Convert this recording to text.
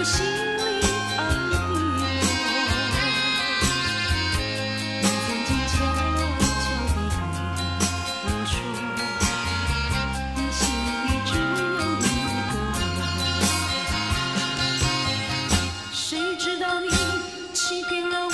我心里爱的我曾经悄悄对说你心里只有一个我谁知道你欺骗了我